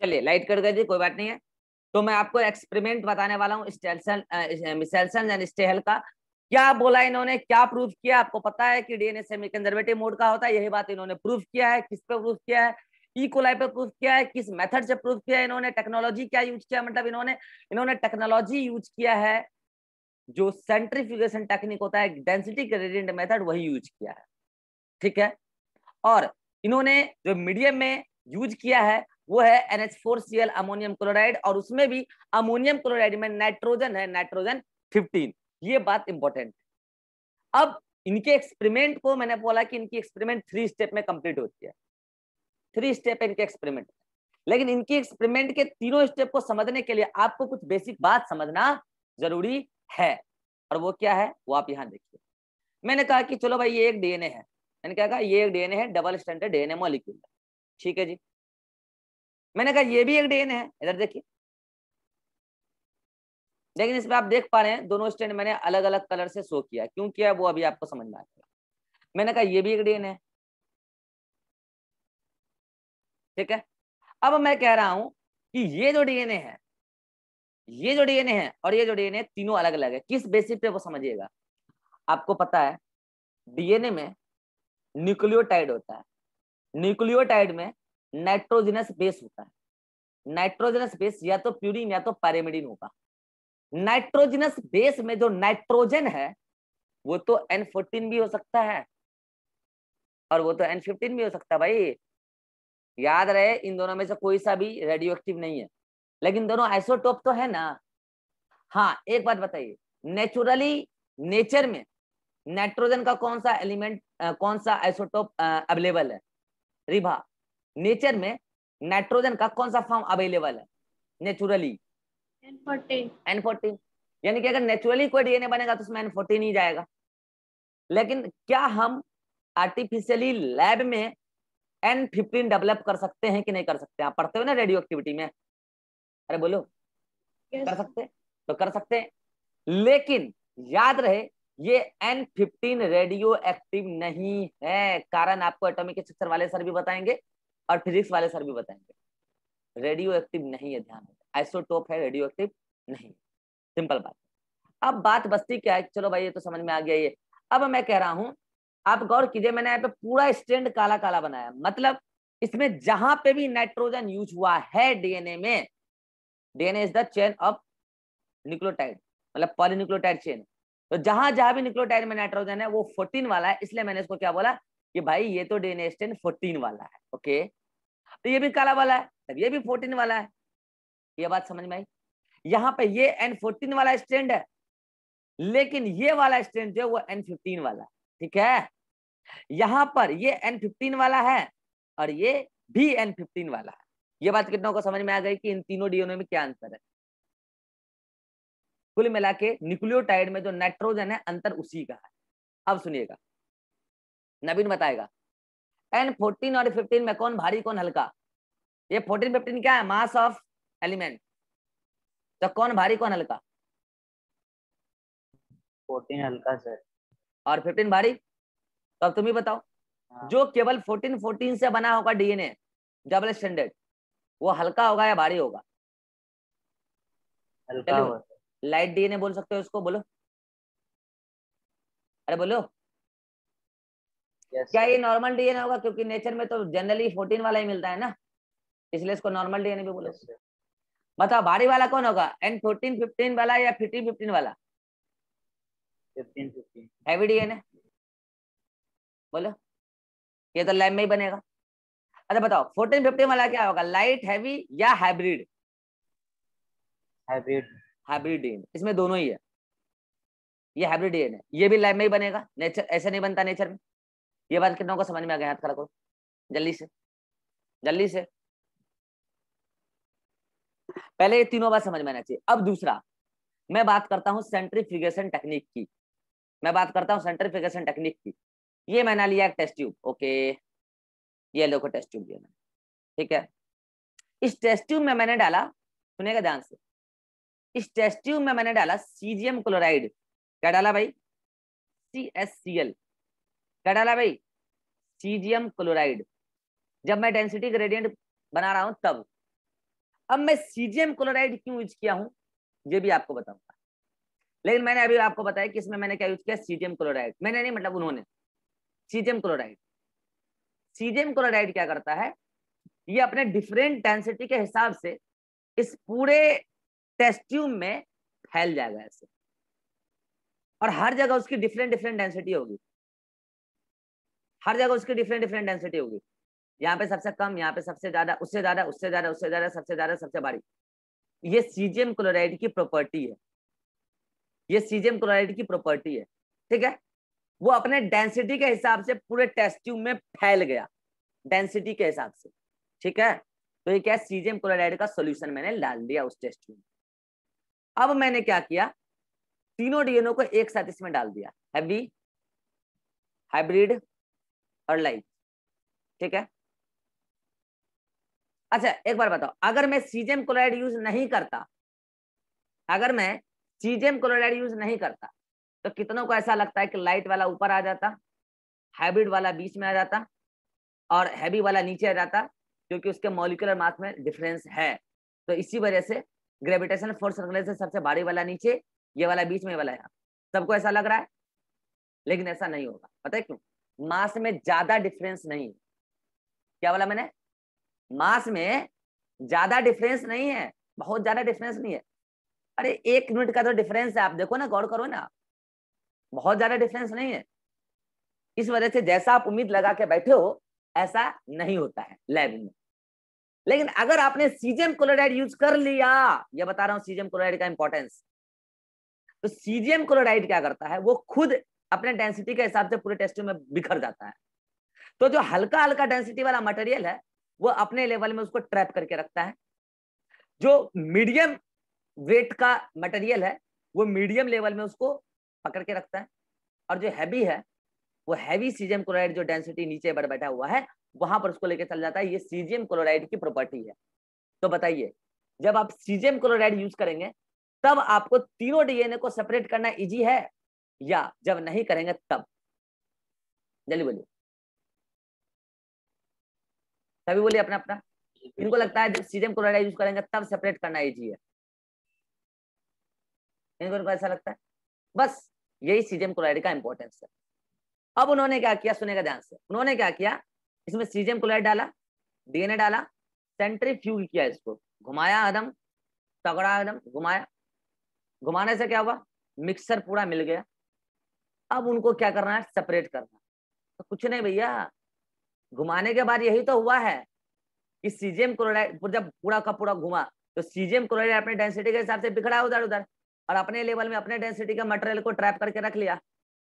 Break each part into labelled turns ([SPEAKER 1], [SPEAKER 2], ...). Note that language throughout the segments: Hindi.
[SPEAKER 1] चलिए लाइट गई थी कोई बात नहीं है। तो मैं आपको एक्सपेरिमेंट बताने वाला हूँ मिसेल्सन एंड स्टेहल का। क्या बोला इन्होंने? क्या प्रूफ किया? आपको पता है कि डीएनए सेमी कंजर्वेटिव मोड का होता है, यही बात इन्होंने प्रूफ किया है। किस पे प्रूफ किया है? इकोलाई पे प्रूफ किया है। किस मेथड से प्रूफ किया है इन्होंने? टेक्नोलॉजी क्या यूज़ किया? मतलब इन्होंने इन्होंने टेक्नोलॉजी यूज़ किया है, जो सेंट्रीफ्यूगेशन टेक्निक होता है डेंसिटी ग्रेडियंट मेथड वही यूज़ किया है। ठीक है? और इन्होंने जो मीडियम में यूज़ किया है वो है N H four C L ammonium chloride और उसमें भी अमोनियम क्लोराइड में नाइट्रोजन है नाइट्रोजन 15 ये बात इंपॉर्टेंट अब इनके एक्सपेरिमेंट को मैंने बोला कि इनकी एक्सपेरिमेंट थ्री स्टेप में कंप्लीट होती है। थ्री स्टेप इनके एक्सपेरिमेंट लेकिन इनकी एक्सपेरिमेंट के तीनों स्टेप को समझने के लिए आपको कुछ बेसिक बात समझना ज़रूरी है। और वो क्या है? वो आप यहाँ देखिए। मैंने कहा कि चलो भाई ये एक डीएनए है। मैंने क्या कहा ये एक डीएनए है डबल स्टैंडर्ड डीएनए मॉलिक्यूल ठीक है जी? मैंने कहा, ये भी एक डीएनए है। इधर देखिए। लेकिन इसमें आप देख पा रहे हैं, दोनों स्टैंड मैंने अलग अलग कलर से शो किया। क्यों किया वो अभी आपको समझ में आएगा मैंने कहा, ये भी एक डीएनए है। ठीक है? अब मैं कह रहा हूँ कि ये जो डीएनए है, ये जो डीएनए है और ये जो डीएनए तीनों अलग अलग है। किस बेसिस पे वो समझिएगा? आपको पता है डीएनए में न्यूक्लियोटाइड होता है। न्यूक्लियोटाइड में नाइट्रोजनस बेस होता है। नाइट्रोजनस बेस या तो प्यूरिन या तो पैरामिडिन होगा। नाइट्रोजनस बेस में जो नाइट्रोजन है, वो तो एन फोर्टीन भी हो सकता है। और वो तो एन फिफ्टीन भी हो सकता है भाई। याद रहे, इन दोनों में से कोई सा भी रेडियो एक्टिव नहीं है। लेकिन दोनों आइसोटोप तो है ना। हाँ एक बात बताइए। नेचुरली नेचर में नाइट्रोजन का कौन सा एलिमेंट कौन सा आइसोटोप अवेलेबल है? रिभा नेचर में नाइट्रोजन का कौन सा फॉर्म अवेलेबल है? नेचुरली एन फोर्टीन यानी कि अगर नेचुरली कोई डीएनए बनेगा तो उसमें एन फोर्टीन ही जाएगा। लेकिन क्या हम आर्टिफिशियली लैब में एन फिफ्टीन डेवलप कर सकते हैं कि नहीं कर सकते? आप पढ़ते हो ना रेडियो एक्टिविटी में? अरे बोलो। Yes. कर सकते? तो कर सकते हैं। लेकिन याद रहे ये एन फिफ्टीन रेडियो एक्टिव नहीं है। कारण आपको एटॉमिक स्ट्रक्चर वाले सर भी बताएँगे। और फिजिक्स वाले सर भी बताएँगे। रेडियो एक्टिव नहीं है ध्यान आइसोटोप है रेडियो एक्टिव नहीं। सिंपल बात। अब बात बस्ती क्या है? चलो भाई, ये तो समझ में आ गया ये। अब मैं कह रहा हूँ, आप गौर कीजिए, मैंने यहाँ पे पूरा स्टैंड काला काला बनाया। मतलब इसमें जहाँ पे भी नाइट्रोजन यूज़ हुआ है डीएनए में DNA is the chain of nucleotide मतलब पॉलीन्यूक्लियोटाइड चेन तो जहाँ जहाँ भी न्यूक्लियोटाइड में नाइट्रोजन है, वो 14 वाला है। इसलिए मैंने इसको क्या बोला कि भाई, ये तो डीएनए स्टैंड 14 वाला है ओके तो ये भी काला वाला है, तब ये भी 14 वाला है। ये बात समझ में आई? यहाँ पे ये एन फोर्टीन वाला स्टैंड है, लेकिन ये वाला स्टैंड जो है वो एन फिफ्टीन वाला ठीक है? यहाँ पर ये एन फिफ्टीन वाला है और ये भी एन फिफ्टीन वाला है। ये बात कितनों को समझ में आ गई कि इन तीनों डीएनए में क्या अंतर है? कुल मिला के न्यूक्लियोटाइड में जो नाइट्रोजन है, अंतर उसी का है। अब सुनिएगा। नवीन बताएगा। एन फोर्टीन और फिफ्टीन में कौन भारी कौन हल्का? ये फोर्टीन फिफ्टीन क्या है? मास ऑफ़ एलिमेंट तो कौन भारी कौन हल्का?
[SPEAKER 2] फोर्टीन हल्का सर
[SPEAKER 1] और फिफ्टीन भारी? तो अब तुम ही बताओ। हाँ। जो केवल फोर्टीन फोर्टीन से बना होगा डीएनए डबल स्टैंडर्ड वो हल्का होगा या भारी होगा?
[SPEAKER 2] हल्का होगा
[SPEAKER 1] लाइट डीएनए बोल सकते हो इसको? बोलो। अरे बोलो। Yes, क्या ये नॉर्मल डीएनए होगा? क्योंकि नेचर में तो जनरली फोर्टीन वाला ही मिलता है ना। इसलिए इसको नॉर्मल डीएनए भी बोलो। Yes, बताओ भारी वाला कौन होगा? एन फोर्टीन फिफ्टीन वाला या फिफ्टीन फिफ्टीन वाला?
[SPEAKER 2] फिफ्टीन फिफ्टीन
[SPEAKER 1] हैवी डीएनए बोलो। ये तो लैब में ही बनेगा। अच्छा बताओ फोर्टीन फिफ्टीन वाला क्या होगा? लाइट हैवी या हाइब्रिड
[SPEAKER 2] हाइब्रिड
[SPEAKER 1] हाइब्रिड डीएनए इसमें दोनों ही है। ये हाइब्रिड डीएनए ये भी लैब में ही बनेगा। नेचर ऐसे नहीं बनता नेचर में। ये बात कितनों को समझ में आ गया हाथ खड़ा करो? जल्दी से। जल्दी से। पहले ये तीनों बात समझ में आना चाहिए। अब दूसरा, मैं बात करता हूँ सेंट्रीफिकेशन टेक्निक की। मैं बात करता हूँ सेंट्रीफिकेशन टेक्निक की। ये मैंने लिया एक टेस्ट ट्यूब ओके ये देखो टेस्ट ट्यूब लिया मैंने, ठीक है? इस टेस्ट ट्यूब में मैंने डाला, सुनेगा ध्यान से? इस टेस्ट ट्यूब में मैंने डाला सीजियम क्लोराइड क्या डाला भाई? सी एस सी एल क्या डाला भाई? Caesium chloride. जब मैं डेंसिटी ग्रेडियंट बना रहा हूँ तब। अब मैं सीजियम क्लोराइड क्यों यूज़ किया हूँ? ये भी आपको बताऊँगा। लेकिन मैंने अभी आपको बताया कि इसमें मैंने क्या यूज़ किया? Caesium chloride. मैंने नहीं मतलब उन्होंने। Caesium chloride. सीजियम क्लोराइड क्या करता है? ये अपने डिफरेंट डेंसिटी के हिसाब से इस पूरे टेस्ट ट्यूब में फैल जाएगा ऐसे। और हर जगह उसकी डिफरेंट डिफरेंट डेंसिटी होगी। हर जगह उसकी डिफरेंट डिफरेंट डेंसिटी होगी। यहाँ पे सबसे कम, यहाँ पे सबसे ज़्यादा, उससे ज़्यादा उससे ज़्यादा उससे ज़्यादा, सबसे ज़्यादा, सबसे बड़ी। ये सीजियम क्लोराइड की प्रॉपर्टी है। ये सीजियम क्लोराइड की प्रॉपर्टी है। ठीक है? वो अपने डेंसिटी के हिसाब से पूरे टेस्ट ट्यूब में फैल गया। डेंसिटी के हिसाब से। ठीक है? तो ये क्या सीजियम क्लोराइड का सोल्यूशन मैंने डाल दिया उस टेस्ट ट्यूब में। अब मैंने क्या किया? तीनों डीएनओ को एक साथ इसमें डाल दिया। हैवी हाइब्रिड और लाइट ठीक है? अच्छा एक बार बताओ, अगर मैं सीजियम क्लोराइड यूज़ नहीं करता, अगर मैं सीजियम क्लोराइड यूज़ नहीं करता तो कितनों को ऐसा लगता है कि लाइट वाला ऊपर आ जाता, हाइब्रिड वाला बीच में आ जाता और हैवी वाला नीचे आ जाता, क्योंकि उसके मॉलिकुलर मास में डिफरेंस है। तो इसी वजह से ग्रेविटेशन फोर्स से सबसे भारी वाला नीचे, ये वाला बीच में वाला यहाँ। सबको ऐसा लग रहा है? लेकिन ऐसा नहीं होगा। पता है क्यों? मास में ज़्यादा डिफरेंस नहीं। क्या बोला मैंने? मास में ज़्यादा डिफरेंस नहीं है, बहुत ज़्यादा डिफरेंस नहीं है। अरे, एक यूनिट का तो डिफरेंस है, आप देखो ना, गौर करो ना। बहुत ज़्यादा डिफरेंस नहीं है। इस वजह से जैसा आप उम्मीद लगा के बैठे हो, ऐसा नहीं होता है लैब में। लेकिन अगर आपने सीजियम क्लोराइड यूज़ कर लिया, ये बता रहा हूँ सीजियम क्लोराइड का इंपॉर्टेंस तो सीजियम क्लोराइड क्या करता है? वो खुद अपने डेंसिटी के हिसाब से पूरे टेस्ट में बिखर जाता है। तो जो हल्का हल्का डेंसिटी वाला मटेरियल है, वो अपने लेवल में उसको ट्रैप करके रखता है। जो मीडियम वेट का मटेरियल है, वो मीडियम लेवल में उसको पकड़ के रखता है। और जो हैवी है, वो हैवी सीजियम क्लोराइड जो डेंसिटी नीचे बढ़ बैठा हुआ है, वहाँ पर उसको लेके चल जाता है। ये सीजियम क्लोराइड की प्रॉपर्टी है। तो बताइए, जब आप सीजियम क्लोराइड यूज़ करेंगे, तब आपको तीनों डीएनए को सेपरेट करना इजी है? या जब नहीं करेंगे तब। जल्दी बोलिए। सभी बोलिए अपना अपना। इनको लगता है जब सीजियम क्लोराइड यूज़ करेंगे तब सेपरेट करना इजी है। इनको ऐसा लगता है। बस यही सीजियम क्लोराइड का इंपॉर्टेंस है। अब उन्होंने क्या किया सुनेगा ध्यान से। उन्होंने क्या किया? इसमें सीजियम क्लोराइड डाला डीएनए डाला सेंट्रीफ्यूज किया इसको। घुमाया एकदम तगड़ा एकदम घुमाया। घुमाने से क्या हुआ? मिक्सर पूरा मिल गया। अब उनको क्या करना है? सेपरेट करना। तो कुछ नहीं भैया। घुमाने के बाद यही तो हुआ है कि सीजियम क्लोराइड जब पूरा का पूरा घुमा तो सीजियम क्लोराइड अपने डेंसिटी के हिसाब से बिखरा उधर उधर और अपने लेवल में अपने डेंसिटी का मटेरियल को ट्रैप करके रख लिया।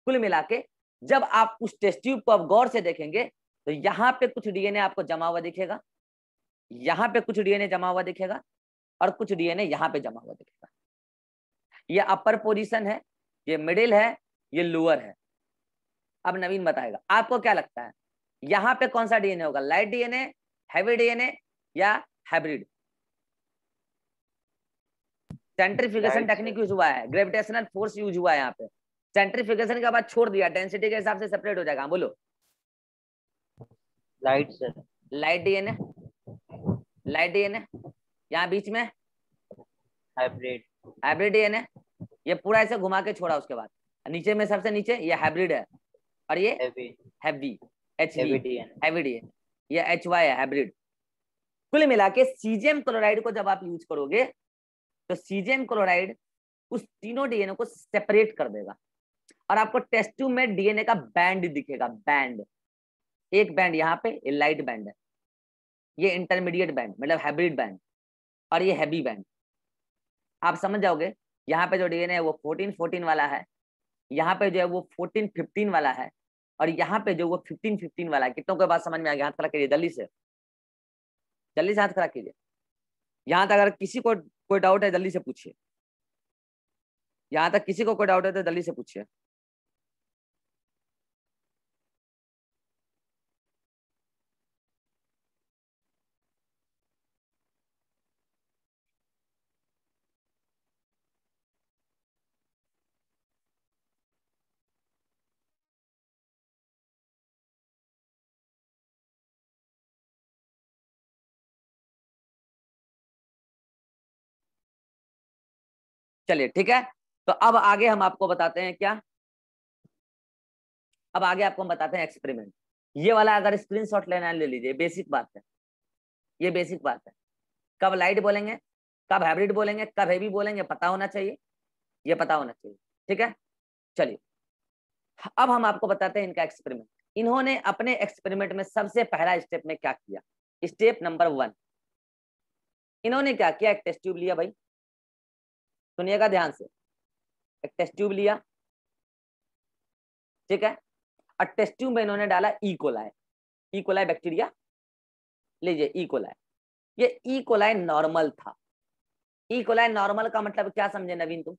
[SPEAKER 1] कुल मिला के जब आप उस टेस्ट ट्यूब को आप गौर से देखेंगे तो यहाँ पे कुछ डीएनए आपको जमा हुआ दिखेगा। यहाँ पे कुछ डीएनए जमा हुआ दिखेगा और कुछ डीएनए यहाँ पे जमा हुआ दिखेगा। ये अपर पोजीशन है, ये मिडिल है ये लोअर है। अब नवीन बताएगा आपको क्या लगता है? यहाँ पे कौन सा डीएनए होगा? लाइट डीएनए हैवी डीएनए या हाइब्रिड सेंट्रीफिकेशन टेक्निक यूज़ हुआ है ग्रेविटेशनल फोर्स यूज़ हुआ है यहाँ पे। सेंट्रीफिकेशन के बाद छोड़ दिया डेंसिटी के हिसाब से सेपरेट हो जाएगा बोलो।
[SPEAKER 2] Light sir
[SPEAKER 1] light DNA light DNA यहाँ बीच में?
[SPEAKER 2] हाइब्रिड
[SPEAKER 1] हाइब्रिड डीएनए ये पूरा ऐसे घुमा के छोड़ा उसके बाद। नीचे में सबसे नीचे ये हाइब्रिड है। और ये
[SPEAKER 2] हैवी
[SPEAKER 1] हैवी एच
[SPEAKER 2] हैवी
[SPEAKER 1] ये एच वाई है हाइब्रिड कुल मिला के सीजियम क्लोराइड को जब आप यूज़ करोगे तो सीजियम क्लोराइड उस तीनों डीएनए को सेपरेट कर देगा। और आपको टेस्ट ट्यूब में डीएनए का बैंड दिखेगा बैंड एक बैंड यहाँ पे लाइट बैंड है। ये इंटरमीडिएट बैंड मतलब हाइब्रिड बैंड और ये हैवी बैंड आप समझ जाओगे यहाँ पे जो डीएनए है वो 14 14 वाला है। यहाँ पे जो है वो 14 15 वाला है और यहाँ पे जो वो 15 15 वाला है। कितनों के बाद समझ में आ गया हाथ खड़ा कीजिए, जल्दी से। जल्दी से हाथ खड़ा कीजिए। यहाँ तक अगर किसी को कोई डाउट है, जल्दी से पूछिए। यहाँ तक किसी को कोई डाउट है तो जल्दी से पूछिए। चलिए, ठीक है? तो अब आगे हम आपको बताते हैं क्या? अब आगे आपको हम बताते हैं एक्सपेरिमेंट ये वाला अगर स्क्रीनशॉट लेना है, ले लीजिए बेसिक बात है। ये बेसिक बात है। कब लाइट बोलेंगे? कब हाइब्रिड बोलेंगे? कब हेवी बोलेंगे? पता होना चाहिए। ये पता होना चाहिए, ठीक है? चलिए। अब हम आपको बताते हैं इनका एक्सपेरिमेंट इन्होंने अपने एक्सपेरिमेंट में सबसे पहला स्टेप में क्या किया? स्टेप नंबर वन इन्होंने क्या किया? एक टेस्ट ट्यूब लिया भाई। सुनिएगा ध्यान से। एक टेस्ट ट्यूब लिया। ठीक है? और टेस्ट ट्यूब में इन्होंने डाला E coli E coli bacteria लीजिए इकोलाई ये इकोलाई नॉर्मल था। इकोलाई नॉर्मल का मतलब क्या समझे नवीन तुम?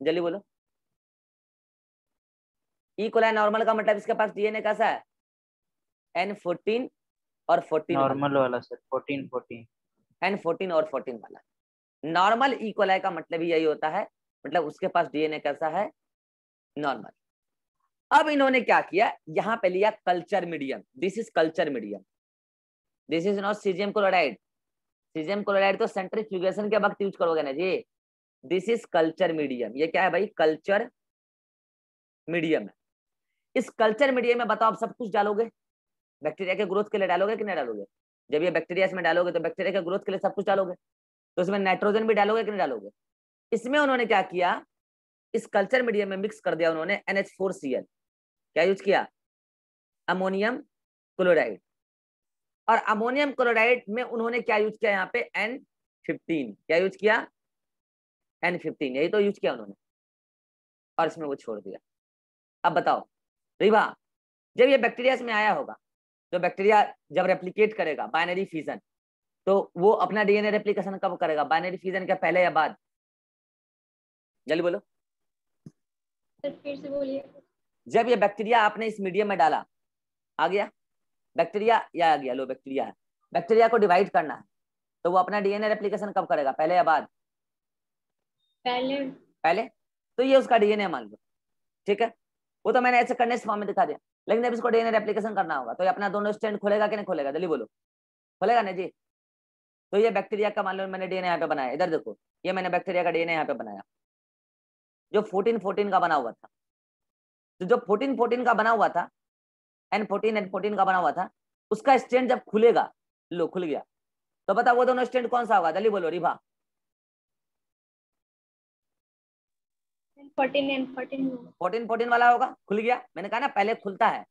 [SPEAKER 1] जल्दी बोलो। इकोलाई नॉर्मल का मतलब इसके पास डीएनए कैसा है? एन फोर्टीन और फोर्टीन
[SPEAKER 2] नॉर्मल वाला sir fourteen fourteen
[SPEAKER 1] N fourteen और फोर्टीन वाला। नॉर्मल इकोलाई का मतलब यही होता है मतलब उसके पास डीएनए कैसा है? नॉर्मल। अब इन्होंने क्या किया? यहाँ पे लिया culture medium. This is culture medium. This is not caesium chloride caesium chloride तो सेंट्रीफ्यूगेशन के वक्त यूज़ करोगे ना जी। This is culture medium. ये क्या है भाई? कल्चर मीडियम है। इस कल्चर मीडियम में बताओ, आप सब कुछ डालोगे? बैक्टीरिया के ग्रोथ के लिए डालोगे कि नहीं डालोगे? जब ये बैक्टीरिया इसमें डालोगे तो बैक्टीरिया के ग्रोथ के लिए सब कुछ डालोगे? तो इसमें नाइट्रोजन भी डालोगे कि नहीं डालोगे? इसमें उन्होंने क्या किया? इस कल्चर मीडियम में मिक्स कर दिया उन्होंने NH4Cl क्या यूज़ किया? Ammonium chloride. और अमोनियम क्लोराइड में उन्होंने क्या यूज़ किया यहाँ पे? एन फिफ्टीन क्या यूज़ किया? एन फिफ्टीन यही तो यूज़ किया उन्होंने। और इसमें वो छोड़ दिया। अब बताओ, रिवा, जब ये बैक्टीरिया इसमें आया होगा तो बैक्टीरिया जब रेप्लीकेट करेगा बाइनरी फ्यूजन तो वो अपना डीएनए रेप्लिकेशन कब करेगा? बाइनरी फ्यूजन के पहले या बाद? जल्दी बोलो।
[SPEAKER 3] फिर से बोलिए।
[SPEAKER 1] जब ये बैक्टीरिया आपने इस मीडियम में डाला आ गया? बैक्टीरिया या आ गया? लो बैक्टीरिया है। बैक्टीरिया को डिवाइड करना है तो वो अपना डीएनए रेप्लिकेशन कब करेगा? पहले या बाद?
[SPEAKER 3] पहले।
[SPEAKER 1] पहले? तो ये उसका डीएनए मान लो। ठीक है? वो तो मैंने ऐसे करने फॉर्म में दिखा दिया। लेकिन जब इसको डीएनए रेप्लिकेशन करना होगा तो ये अपना दोनों स्टैंड खोलेगा कि नहीं खोलेगा? जल्दी बोलो। खोलेगा ना जी? तो ये बैक्टीरिया का मान लो मैंने डीएनए यहाँ पे बनाया इधर देखो ये मैंने बैक्टीरिया का डीएनए यहाँ पे बनाया। जो फोर्टीन फोर्टीन का बना हुआ था तो जो फोर्टीन फोर्टीन का बना हुआ था एन फोर्टीन एन फोर्टीन का बना हुआ था उसका स्टैंड जब खुलेगा लो खुल गया तो बता वो दोनों स्टैंड कौन सा होगा? जल्दी बोलो Ribha.
[SPEAKER 3] Fourteen fourteen
[SPEAKER 1] fourteen fourteen वाला होगा खुल गया मैंने कहा ना पहले खुलता है।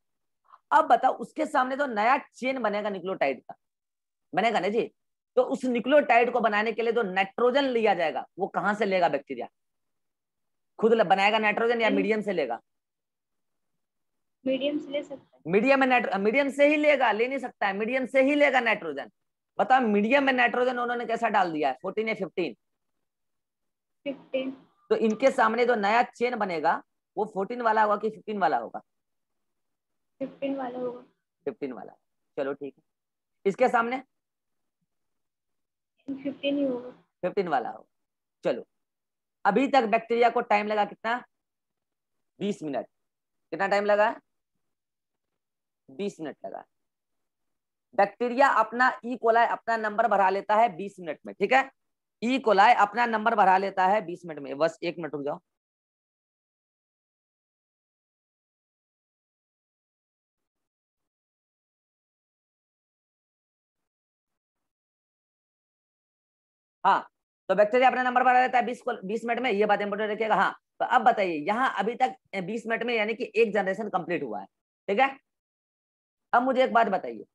[SPEAKER 1] अब बताओ उसके सामने तो नया चेन बनेगा निक्लोटाइड का। बनेगा ना जी? तो उस निक्लोटाइड को बनाने के लिए जो नाइट्रोजन लिया जाएगा वो कहाँ से लेगा बैक्टीरिया? खुद बनाएगा नाइट्रोजन या मीडियम से लेगा?
[SPEAKER 3] मीडियम से ले सकते हैं।
[SPEAKER 1] मीडियम में मीडियम से ही लेगा ले नहीं सकता है। मीडियम से ही लेगा नाइट्रोजन। बताओ मीडियम में नाइट्रोजन उन्होंने कैसा डाल दिया है? फोर्टीन या फिफ्टीन?
[SPEAKER 3] फिफ्टीन।
[SPEAKER 1] तो इनके सामने जो नया चेन बनेगा वो फोर्टीन वाला होगा कि फिफ्टीन वाला होगा?
[SPEAKER 3] फिफ्टीन वाला होगा।
[SPEAKER 1] फिफ्टीन वाला। चलो ठीक है। इसके सामने?
[SPEAKER 3] फिफ्टीन ही होगा।
[SPEAKER 1] फिफ्टीन वाला होगा चलो। अभी तक बैक्टीरिया को टाइम लगा कितना? बीस मिनट। कितना टाइम लगा? बीस मिनट लगा। बैक्टीरिया अपना ई कोलाय अपना नंबर बढ़ा लेता है बीस मिनट में, ठीक है? ई कोलाय अपना नंबर बढ़ा लेता है बीस मिनट में। बस एक मिनट रुक जाओ। हाँ तो बैक्टीरिया अपना नंबर बढ़ा लेता है बीस बीस मिनट में, ये बात इंपोर्टेंट रखिएगा हाँ। तो अब बताइए, यहाँ अभी तक बीस मिनट में यानी कि एक जनरेशन कंप्लीट हुआ है, ठीक है? अब मुझे एक बात बताइए,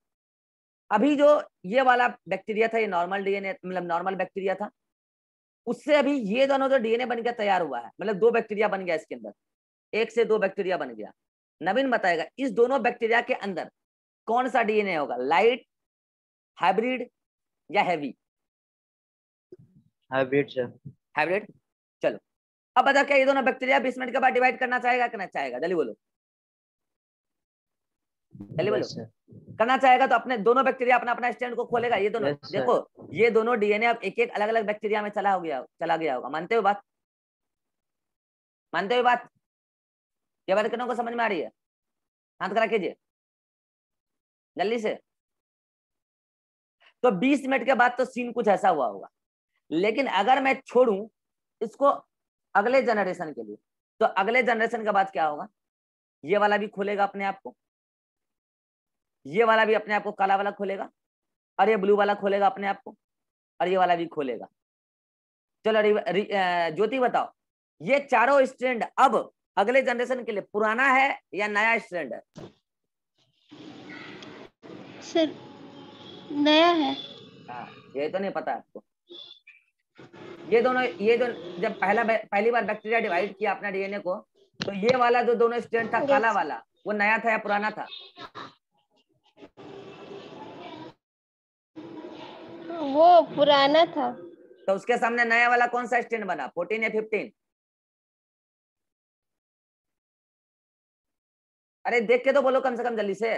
[SPEAKER 1] अभी जो ये वाला बैक्टीरिया था, ये नॉर्मल डीएनए मतलब नॉर्मल बैक्टीरिया था, उससे अभी ये दोनों जो डीएनए बन गया, तैयार हुआ है मतलब दो बैक्टीरिया बन गया इसके अंदर, एक से दो बैक्टीरिया बन गया। नवीन बताएगा, इस दोनों बैक्टीरिया के अंदर कौन सा डीएनए होगा लाइट हाइब्रिड या हैवी
[SPEAKER 2] हाइब्रिड सर
[SPEAKER 1] हाइब्रिड चलो। अब बता क्या ये दोनों बैक्टीरिया बीस मिनट के बाद डिवाइड करना चाहेगा करना चाहेगा? जल्दी बोलो। जल्दी बोलो। करना चाहेगा तो अपने दोनों बैक्टीरिया अपना अपना स्टैंड को खोलेगा ये दोनों।
[SPEAKER 2] Yes,
[SPEAKER 1] देखो ये दोनों डीएनए अब एक एक अलग अलग बैक्टीरिया में चला हो गया चला गया होगा। मानते हो बात? मानते हो बात? ये बात कितनों को समझ में आ रही है? हाथ करा कीजिए। जल्दी से। तो 20 मिनट के बाद तो सीन कुछ ऐसा हुआ होगा। लेकिन अगर मैं छोड़ू इसको अगले जनरेशन के लिए तो अगले जनरेशन के बाद क्या होगा? ये वाला भी खोलेगा अपने आप को। ये वाला भी अपने आप को काला वाला खोलेगा और ये ब्लू वाला खोलेगा अपने आप को और ये वाला भी खोलेगा। चलो ज्योति बताओ ये चारों स्टैंड अब अगले जनरेशन के लिए पुराना है या नया स्टैंड है?
[SPEAKER 3] सर नया है।
[SPEAKER 1] हाँ, ये तो नहीं पता आपको। ये दोनों ये जो जब पहला पहली बार बैक्टीरिया डिवाइड किया अपना डीएनए को तो ये वाला जो दोनों स्टैंड था काला वाला वो नया था या पुराना था?
[SPEAKER 3] वो पुराना था।
[SPEAKER 1] तो उसके सामने नया वाला कौन सा स्टैंड बना? फोर्टीन या फिफ्टीन अरे देख के तो बोलो कम से कम जल्दी से।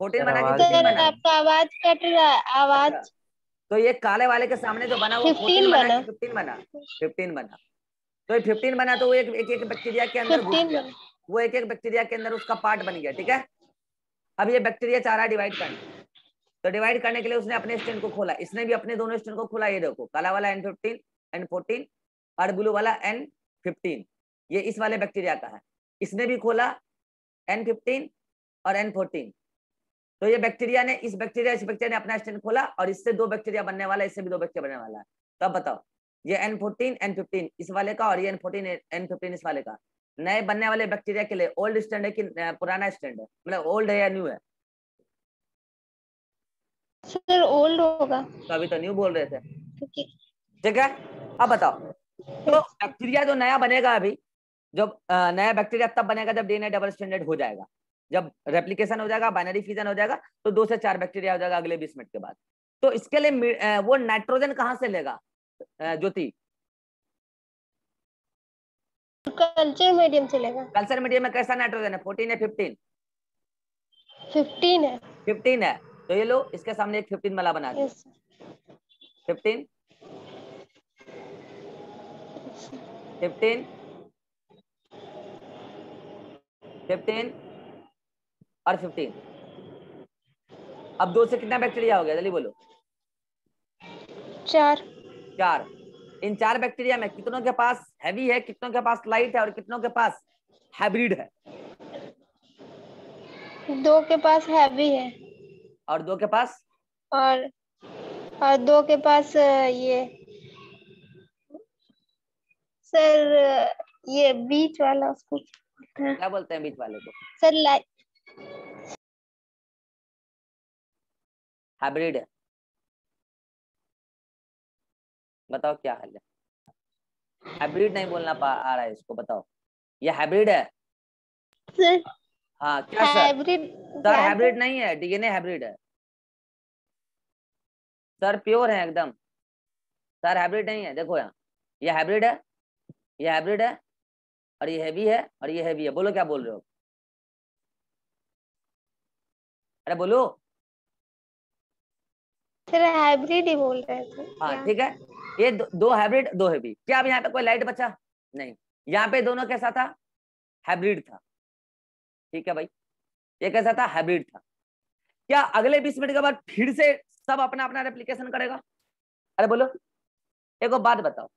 [SPEAKER 1] फोर्टीन बना?
[SPEAKER 3] आपका आवाज़ कट रहा है आवाज़
[SPEAKER 1] अच्छा, तो ये काले वाले के सामने जो बना वो
[SPEAKER 3] 15
[SPEAKER 1] फोर्टीन बना
[SPEAKER 3] बना।
[SPEAKER 1] फिफ्टीन बना? फिफ्टीन बना। तो ये फिफ्टीन बना तो वो एक एक, एक बैक्टीरिया के अंदर घुस गया। वो एक एक बैक्टीरिया के अंदर उसका पार्ट बन गया ठीक है? अब ये बैक्टीरिया चाह रहा है डिवाइड करने तो डिवाइड करने के लिए उसने अपने स्टैंड को खोला। इसने भी अपने दोनों स्टैंड को खोला ये देखो। काला वाला एन फिफ्टीन एन फोर्टीन और ब्लू वाला एन फिफ्टीन ये इस वाले बैक्टीरिया का है। इसने भी खोला एन फिफ्टीन और एन फोर्टीन तो ये बैक्टीरिया ने इस बैक्टीरिया इस बैक्टीरिया ने अपना स्टैंड खोला और इससे दो बैक्टीरिया बनने वाला है इससे भी दो बैक्टीरिया बनने वाला है। तो अब बताओ ये एन फोर्टीन एन फिफ्टीन इस वाले का और ये एन फोर्टीन एन फिफ्टीन इस वाले का। नए बनने वाले बैक्टीरिया के लिए ओल्ड स्टैंड है कि पुराना स्टैंड है? मतलब ओल्ड है या न्यू है?
[SPEAKER 3] सर ओल्ड होगा।
[SPEAKER 1] तो अभी तो न्यू बोल रहे थे। ठीक है। अब बताओ। तो बैक्टीरिया जो नया बनेगा अभी जब नया बैक्टीरिया तब बनेगा जब डीएनए डबल स्टैंडर्ड हो जाएगा। जब रेप्लिकेशन हो जाएगा बाइनरी फ्यूजन हो जाएगा तो दो से चार बैक्टीरिया हो जाएगा अगले बीस मिनट के बाद। तो इसके लिए वो नाइट्रोजन कहाँ से लेगा? ज्योति?
[SPEAKER 3] कल्चर मीडियम चलेगा
[SPEAKER 1] कल्चर मीडियम में कैसा नाइट्रोजन है? फोर्टीन या फिफ्टीन
[SPEAKER 3] फिफ्टीन है।
[SPEAKER 1] फिफ्टीन है। तो ये लो इसके सामने एक फिफ्टीन वाला बना दो फिफ्टीन फिफ्टीन फिफ्टीन और फिफ्टीन अब दो से कितना बैक्टीरिया हो गया? जल्दी बोलो।
[SPEAKER 3] चार।
[SPEAKER 1] चार। इन चार बैक्टीरिया में कितनों के पास हैवी है कितनों के पास लाइट है और कितनों के पास हाइब्रिड है?
[SPEAKER 3] दो के पास हैवी है।
[SPEAKER 1] और दो के पास?
[SPEAKER 3] और और दो के पास ये सर ये बीच वाला उसको क्या बोलते हैं
[SPEAKER 1] बीच वाले को?
[SPEAKER 3] सर लाइट
[SPEAKER 1] हाइब्रिड है। बताओ क्या हाल है। हाइब्रिड नहीं बोलना पा आ रहा है इसको बताओ। ये हाइब्रिड है?
[SPEAKER 3] सर।
[SPEAKER 1] हाँ क्या
[SPEAKER 3] हाइब्रिड
[SPEAKER 1] सर हाइब्रिड नहीं है डीएनए हाइब्रिड है। सर प्योर है एकदम। सर हाइब्रिड नहीं है देखो यहाँ। ये हाइब्रिड है ये हाइब्रिड है और ये हैवी है और ये हैवी है। बोलो क्या बोल रहे हो? अरे बोलो।
[SPEAKER 3] सर हाइब्रिड ही बोल रहे थे।
[SPEAKER 1] हाँ ठीक है। ये दो, दो हाइब्रिड दो हैवी क्या अब यहाँ पे कोई लाइट बचा? नहीं। यहाँ पे दोनों कैसा था? हाइब्रिड था। ठीक है भाई। ये कैसा था? हाइब्रिड था। क्या अगले बीस मिनट के बाद फिर से सब अपना अपना रेप्लिकेशन करेगा? अरे बोलो। एक बात बताओ।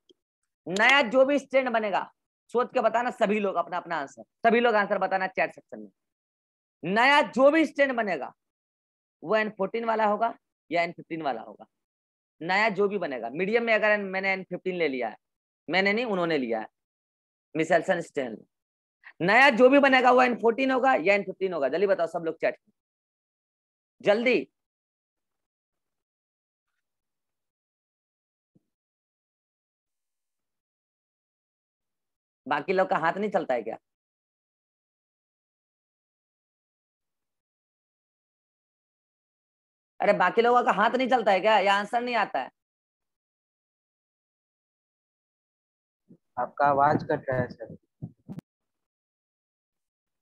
[SPEAKER 1] नया जो भी स्टैंड बनेगा सोच के बताना सभी लोग अपना अपना आंसर सभी लोग आंसर बताना चैट सेक्शन में। नया जो भी स्टैंड बनेगा वो एन फोर्टीन वाला होगा या एन फिफ्टीन वाला होगा। नया जो भी बनेगा। मीडियम में अगर मैंने एन फिफ्टीन ले लिया है, मैंने नहीं, उन्होंने लिया है। मिसेल्सन स्टेन नया जो भी बनेगा वो एन फोर्टीन होगा या एन फिफ्टीन होगा। जल्दी बताओ, सब लोग चैट जल्दी। बाकी लोग का हाथ नहीं चलता है क्या? अरे बाकी लोगों का हाथ नहीं चलता है क्या? या आंसर नहीं आता है।
[SPEAKER 2] आपका आवाज़ कट रहा है सर।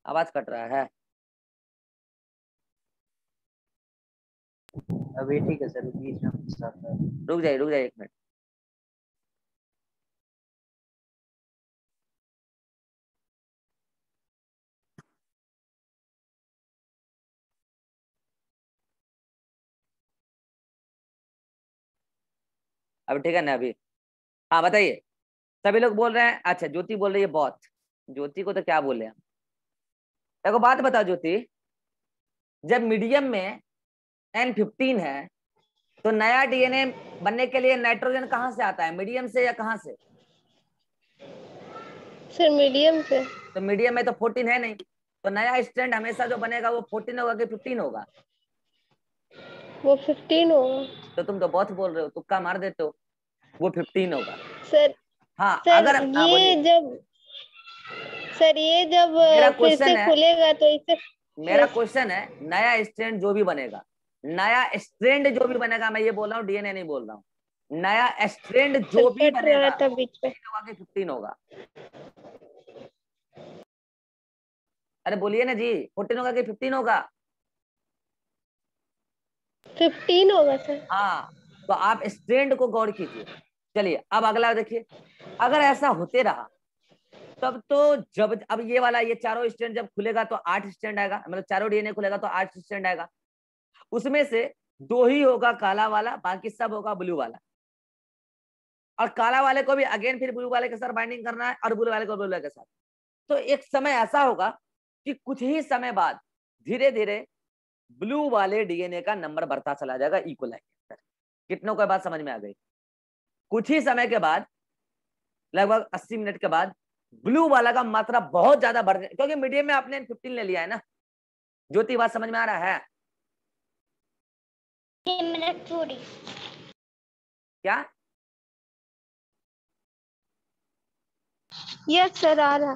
[SPEAKER 1] आवाज़ कट रहा है।
[SPEAKER 2] अभी ठीक है सर। बीच में
[SPEAKER 1] रुक जाइए रुक जाइए एक मिनट। अभी ठीक है ना अभी? हाँ बताइए। सभी लोग बोल रहे हैं अच्छा ज्योति बोल रही है बहुत। ज्योति को तो क्या बोले हम? देखो बात बताओ ज्योति। जब मीडियम में एन फिफ्टीन है तो नया डीएनए बनने के लिए नाइट्रोजन कहाँ से आता है? मीडियम से या कहाँ से?
[SPEAKER 3] सर मीडियम से।
[SPEAKER 1] तो मीडियम में तो फोर्टीन है नहीं। तो नया स्टैंड हमेशा जो बनेगा वो फोर्टीन होगा कि फिफ्टीन होगा?
[SPEAKER 3] वो फिफ्टीन होगा।
[SPEAKER 1] तो तुम तो बहुत बोल रहे हो तुक्का मार देते हो। वो फिफ्टीन होगा।
[SPEAKER 3] सर
[SPEAKER 1] हाँ
[SPEAKER 3] सर
[SPEAKER 1] अगर
[SPEAKER 3] ये जब सर ये जब फिर
[SPEAKER 1] क्वेश्चन
[SPEAKER 3] से खुलेगा तो इसे
[SPEAKER 1] मेरा क्वेश्चन है नया स्ट्रेंड जो भी बनेगा। नया स्ट्रेंड जो भी बनेगा मैं ये बोल रहा हूँ डीएनए नहीं बोल रहा हूँ। नया स्ट्रेंड जो भी बनेगा कि फिफ्टीन होगा। अरे बोलिए ना जी फोर्टीन होगा कि फिफ्टीन होगा?
[SPEAKER 3] फिफ्टीन होगा सर।
[SPEAKER 1] हाँ। तो आप स्ट्रेंड को गौर कीजिए। चलिए, अब अगला देखिए। अगर ऐसा होते रहा, तब तो जब, अब ये वाला, ये चारों स्टैंड जब खुलेगा तो आठ स्टैंड आएगा मतलब चारों डीएनए खुलेगा तो आठ स्टैंड आएगा। उसमें से दो ही होगा काला वाला, बाकी सब होगा ब्लू वाला। और काला वाले को भी अगेन फिर ब्लू वाले के साथ बाइंडिंग करना है और ब्लू वाले को ब्लू वाले के साथ। तो एक समय ऐसा होगा कि कुछ ही समय बाद धीरे धीरे ब्लू वाले डीएनए का नंबर बढ़ता चला जाएगा अंदर कितनों को बात समझ में आ गई? कुछ ही समय के बाद लगभग 80 मिनट के बाद ब्लू वाला का मात्रा बहुत ज़्यादा बढ़ जाए क्योंकि मीडियम में आपने 15 ले लिया है ना? ज्योति बात समझ में आ रहा है? क्या?
[SPEAKER 3] यस सर आ रहा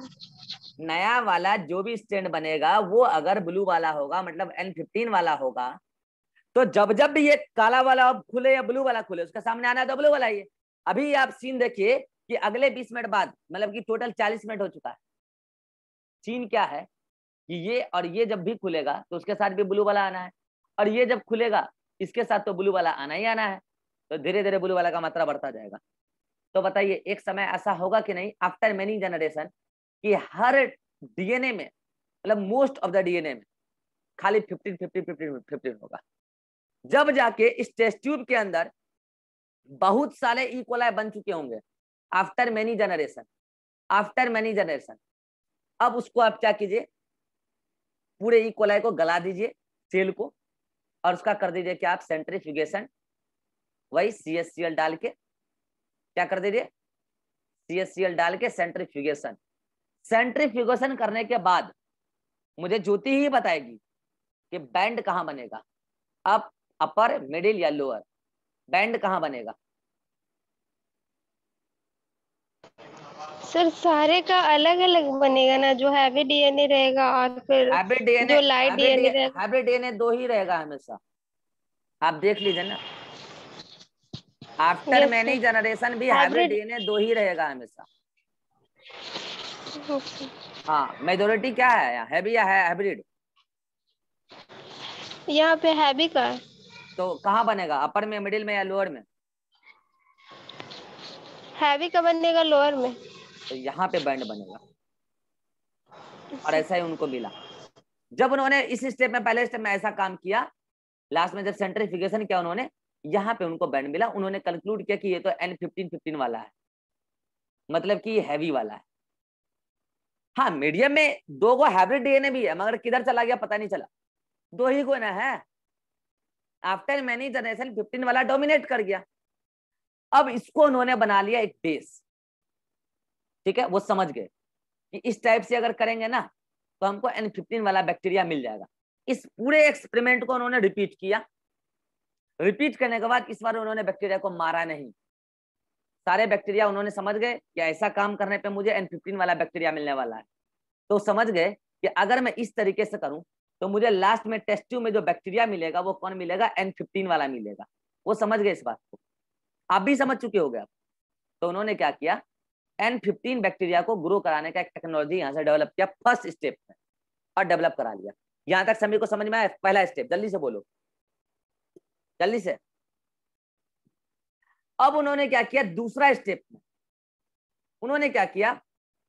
[SPEAKER 1] नया वाला जो भी स्टैंड बनेगा वो अगर ब्लू वाला होगा मतलब एन फिफ्टीन वाला होगा तो जब जब भी ये काला वाला अब खुले या ब्लू वाला खुले, उसके सामने आना है तो ब्लू वाला ही अभी आप सीन देखिए कि अगले 20 मिनट बाद मतलब कि टोटल 40 मिनट हो चुका है। सीन क्या है कि ये और ये जब भी खुलेगा तो उसके साथ भी ब्लू वाला आना है। और ये जब खुलेगा, इसके साथ तो ब्लू वाला आना ही आना है। तो धीरे धीरे ब्लू वाला का मात्रा बढ़ता जाएगा। तो बताइए, एक समय ऐसा होगा कि नहीं आफ्टर मेनी जनरेशन कि हर डीएनए में मतलब मोस्ट ऑफ़ द डीएनए में, खाली 15 15 15 15 होगा। जब जाके इस टेस्ट ट्यूब के अंदर बहुत सारे इक्वलाई बन चुके होंगे। After many generation after many generation अब उसको आप क्या कीजिए? पूरे इक्वलाई को गला दीजिए सेल को, और उसका कर दीजिए क्या आप? सेंट्रीफ्यूगेशन वही सी एस सी एल डाल के क्या कर दीजिए? सी एस सी एल डाल के सेंट्रीफ्यूगेशन सेंट्रीफ्यूगेशन करने के बाद मुझे ज्योति ही बताएगी कि बैंड कहाँ बनेगा। अप अपर मिडिल या लोअर बैंड कहाँ बनेगा?
[SPEAKER 3] सर सारे का अलग अलग बनेगा ना जो हैवी डीएनए रहेगा और फिर
[SPEAKER 1] डीएनए
[SPEAKER 3] जो light DNA रहेगा।
[SPEAKER 1] हाइब्रिड डीएनए दो ही रहेगा हमेशा। आप देख लीजिए ना। आफ्टर मैनी जनरेशन भी हाइब्रिड डीएनए दो ही रहेगा हमेशा। हाँ मेजोरिटी क्या है? यहाँ हैवी या है हाइब्रिड
[SPEAKER 3] यहाँ पे हैवी का है।
[SPEAKER 1] तो कहाँ बनेगा? अपर में मिडिल में या लोअर में?
[SPEAKER 3] हैवी का बनेगा लोअर में।
[SPEAKER 1] तो यहाँ पे बैंड बनेगा। और ऐसा ही उनको मिला। जब उन्होंने इस स्टेप में पहले स्टेप में ऐसा काम किया लास्ट में जब सेंट्रीफिकेशन किया उन्होंने यहाँ पे उनको बैंड मिला। उन्होंने कंक्लूड किया कि ये तो एन फिफ्टीन फिफ्टीन वाला है। मतलब कि ये हैवी वाला है। हाँ मीडियम में दो गो हाइब्रिड डीएनए भी है मगर किधर चला गया पता नहीं चला। दो ही गो ना है। आफ्टर मैनी जनरेशन फिफ्टीन वाला डोमिनेट कर गया। अब इसको उन्होंने बना लिया एक बेस ठीक है? वो समझ गए कि इस टाइप से अगर करेंगे ना तो हमको एन फिफ्टीन वाला बैक्टीरिया मिल जाएगा। इस पूरे एक्सपेरिमेंट को उन्होंने रिपीट किया। रिपीट करने के बाद इस बार उन्होंने बैक्टीरिया को मारा नहीं। सारे बैक्टीरिया उन्होंने समझ गए कि ऐसा काम करने पे मुझे एन फिफ्टीन वाला बैक्टीरिया मिलने वाला है। तो समझ गए कि अगर मैं इस तरीके से करूँ तो मुझे लास्ट में टेस्ट ट्यूब में जो बैक्टीरिया मिलेगा, वो कौन मिलेगा? एन फिफ्टीन वाला मिलेगा। वो समझ गए इस बात को। आप भी समझ चुके हो गए तो उन्होंने क्या किया? एन फिफ्टीन बैक्टीरिया को ग्रो कराने का एक टेक्नोलॉजी यहाँ से डेवलप किया। फ़र्स्ट स्टेप में और डेवलप करा लिया। यहाँ तक सभी को समझ में आया? पहला स्टेप जल्दी से बोलो। जल्दी से। अब उन्होंने क्या किया? दूसरा स्टेप में उन्होंने क्या किया?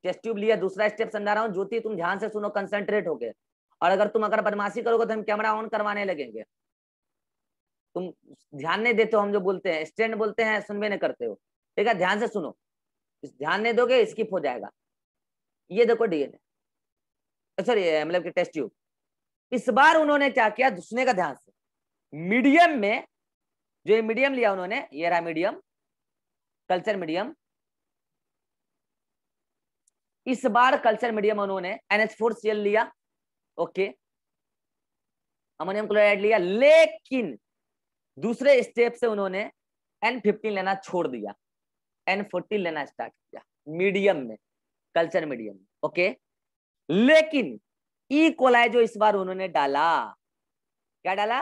[SPEAKER 1] टेस्ट ट्यूब लिया। दूसरा स्टेप समझा रहा हूँ। ज्योति, तुम ध्यान से सुनो। कंसंट्रेट हो गए। और अगर तुम अगर बदमाशी करोगे तो हम कैमरा ऑन करवाने लगेंगे। तुम ध्यान नहीं देते हो, हम जो बोलते हैं, स्टैंड बोलते हैं सुनवे नहीं करते हो। ठीक है, ध्यान से सुनो। ध्यान नहीं दोगे स्किप हो जाएगा। ये देखो डीएनए सॉरी मतलब कि टेस्ट ट्यूब इस बार उन्होंने क्या किया, दूसरे का ध्यान से। मीडियम में, जो ये मीडियम लिया उन्होंने, ये रहा मीडियम, कल्चर मीडियम। इस बार कल्चर मीडियम उन्होंने N H four C L लिया। ओके अमोनियम क्लोराइड लिया, लेकिन दूसरे स्टेप से उन्होंने एन फिफ्टीन लेना छोड़ दिया एन फोर्टीन लेना स्टार्ट किया मीडियम में कल्चर मीडियम में, ओके लेकिन ई e. कोलाई जो इस बार उन्होंने डाला, क्या डाला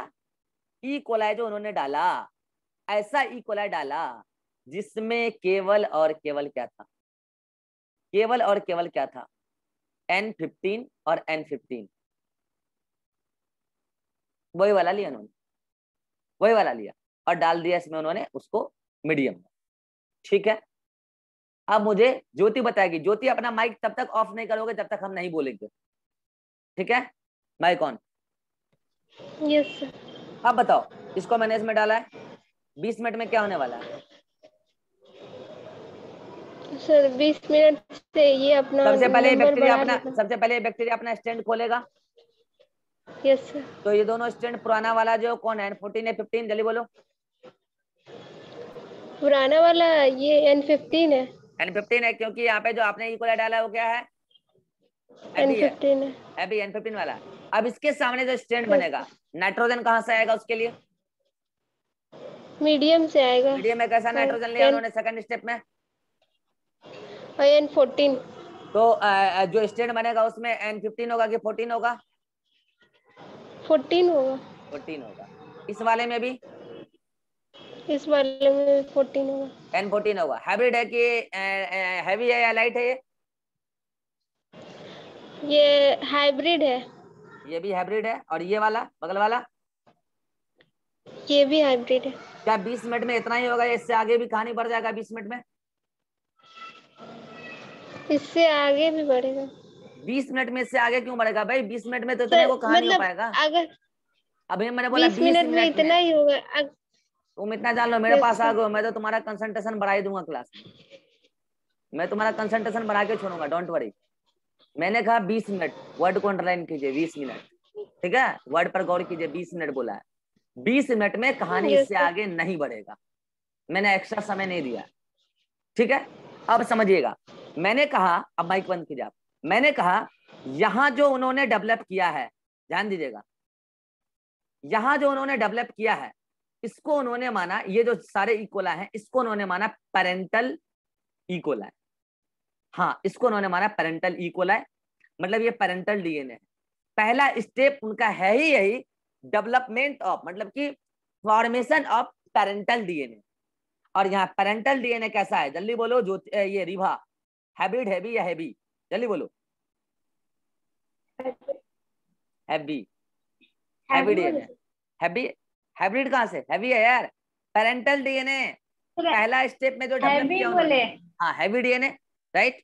[SPEAKER 1] ई e. कोलाई जो उन्होंने डाला, ऐसा ई e. कोलाई डाला जिसमें केवल और केवल क्या था केवल और केवल क्या था एन फिफ्टीन और एन फिफ्टीन वही वाला लिया उन्होंने वही वाला लिया और डाल दिया इसमें उन्होंने उसको मीडियम में ठीक है? अब मुझे ज्योति बताएगी। ज्योति अपना माइक तब तक ऑफ़ नहीं करोगे जब तक हम नहीं बोलेंगे। ठीक है? माइक ऑन
[SPEAKER 3] यस सर
[SPEAKER 1] अब बताओ इसको मैंने इसमें डाला है? बीस मिनट में क्या होने वाला है?
[SPEAKER 3] सर बीस मिनट से ये अपना
[SPEAKER 1] सबसे पहले बैक्टीरिया अपना सबसे पहले बैक्टीरिया अपना स्टैंड खोलेगा।
[SPEAKER 3] सर
[SPEAKER 1] तो ये दोनों स्टैंड पुराना वाला जो कौन है? फोर्टीन है फिफ्टीन जल्दी बोलो।
[SPEAKER 3] पुराना वाला ये एन फिफ्टीन है।
[SPEAKER 1] एन फिफ्टीन है क्योंकि यहाँ पे जो आपने इक्वल डाला वो क्या है?
[SPEAKER 3] एन फिफ्टीन है।
[SPEAKER 1] अभी एन फिफ्टीन वाला। अब इसके सामने जो स्टैंड बनेगा नाइट्रोजन कहाँ से आएगा उसके लिए?
[SPEAKER 3] मीडियम से आएगा।
[SPEAKER 1] मीडियम में कैसा नाइट्रोजन लिया उन्होंने सेकंड स्टेप में?
[SPEAKER 3] एन फोर्टीन
[SPEAKER 1] तो जो स्टैंड बनेगा उसमें एन फिफ्टीन होगा कि फोर्टीन होगा?
[SPEAKER 3] फोर्टीन होगा।
[SPEAKER 1] फोर्टीन होगा। इस वाले में भी?
[SPEAKER 3] इस वाले में फोर्टीन होगा।
[SPEAKER 1] एन फोर्टीन होगा। हाइब्रिड है कि हैवी है या लाइट है ये?
[SPEAKER 3] ये हाइब्रिड है।
[SPEAKER 1] ये भी हाइब्रिड है और ये वाला बगल वाला?
[SPEAKER 3] ये भी हाइब्रिड है।
[SPEAKER 1] क्या 20 मिनट में इतना ही होगा? इससे आगे भी कहानी बढ़ जाएगा 20 मिनट में?
[SPEAKER 3] इससे आगे भी बढ़ेगा।
[SPEAKER 1] 20 मिनट में इससे आगे क्यों बढ़ेगा भाई? 20 मिनट में तो इतने
[SPEAKER 3] सर,
[SPEAKER 1] को कहानी हो
[SPEAKER 3] मतलब
[SPEAKER 1] पाएगा।
[SPEAKER 3] अगर
[SPEAKER 1] अभी मैंने बोला
[SPEAKER 3] 20
[SPEAKER 1] 20
[SPEAKER 3] मिनट में इतना ही होगा अग-
[SPEAKER 1] तुम इतना जान लो मेरे पास आ गए मैं तो तुम्हारा कंसंट्रेशन बढ़ा ही दूँगा क्लास मैं। तुम्हारा कंसंट्रेशन बढ़ा के छोड़ूँगा डोंट वरी मैंने कहा 20 मिनट वर्ड को अंडरलाइन कीजिए 20 मिनट। ठीक है? वर्ड पर गौर कीजिए 20 मिनट बोला है। 20 मिनट में कहानी इससे आगे नहीं बढ़ेगा। मैंने एक्स्ट्रा समय नहीं दिया। ठीक है? अब समझिएगा। मैंने कहा अब माइक बंद कीजिए आप। मैंने कहा, यहाँ जो उन्होंने डेवलप किया है, ध्यान दीजिएगा, यहाँ जो उन्होंने डेवलप किया है, इसको उन्होंने माना, ये जो सारे इकोला हैं, इसको उन्होंने माना पेरेंटल इकोला है। हाँ इसको उन्होंने माना पेरेंटल इकोला है मतलब ये पेरेंटल डीएनए है पहला स्टेप उनका है ही यही डेवलपमेंट ऑफ़ मतलब कि फॉर्मेशन ऑफ़ पेरेंटल डीएनए और यहाँ पेरेंटल डीएनए कैसा है? जल्दी बोलो जो ये रिभा हैबिट हैवी या हैवी जल्दी बोलो heavy heavy DNA heavy hybrid कहाँ से? हैवी है यार. पेरेंटल डीएनए पहला स्टेप में जो डेवलप किया हाँ हैवी डीएनए राइट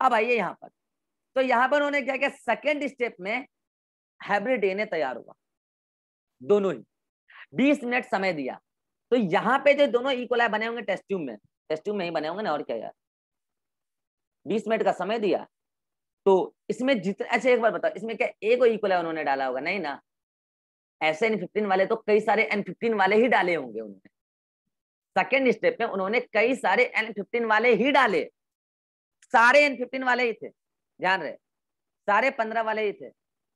[SPEAKER 1] अब आइए यहाँ पर। तो यहाँ पर उन्होंने क्या किया? सेकेंड स्टेप में हाइब्रिड डीएनए तैयार हुआ। दोनों ही। 20 मिनट समय दिया। तो यहाँ पे जो दोनों इकोलाई बने होंगे टेस्ट ट्यूब में। टेस्ट ट्यूब में ही बने होंगे ना और क्या यार? 20 मिनट का समय दिया। तो इसमें जितने अच्छा एक बार बताओ, इसमें क्या एक इकोलाई उन्होंने डाला होगा? नहीं ना। ऐसे एन फिफ्टीन वाले तो कई सारे एन फिफ्टीन वाले ही डाले होंगे उन्होंने। सेकेंड स्टेप में उन्होंने कई सारे एन फिफ्टीन वाले ही डाले। सारे एन फिफ्टीन वाले ही थे, ध्यान रहे। सारे पंद्रह वाले ही थे,